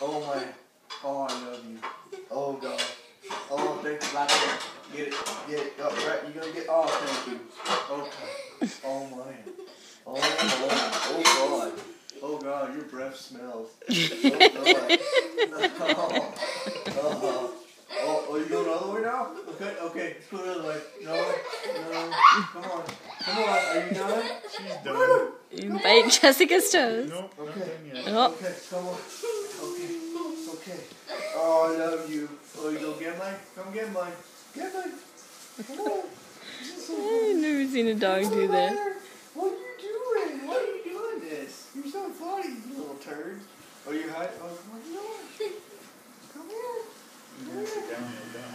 Oh my. Oh, I love you. Oh God. Oh, thank you. Right there. Get it. Get it. Oh, right. You gonna get. Oh, thank you. Okay. Oh my. Oh my. Oh God. Oh God. Oh, Your breath smells. Oh God. Oh. Oh. Oh, oh, you going the other way now? Okay, okay, let's go the other way. No, no, come on, come on, are you done? She's done. You bite Jessica's toes. Nope, not Okay. done yet. Oh, Okay, come on. Okay, okay. Oh, I love you. Oh, you go get mine? Come get mine. Get mine. Come on. This is so I've never seen a dog do the that. What are you doing? Why are you doing this? You're so funny, you little turd. Oh, you hide? Oh, what are you doing? Oh, come here. You gotta sit down, lay down.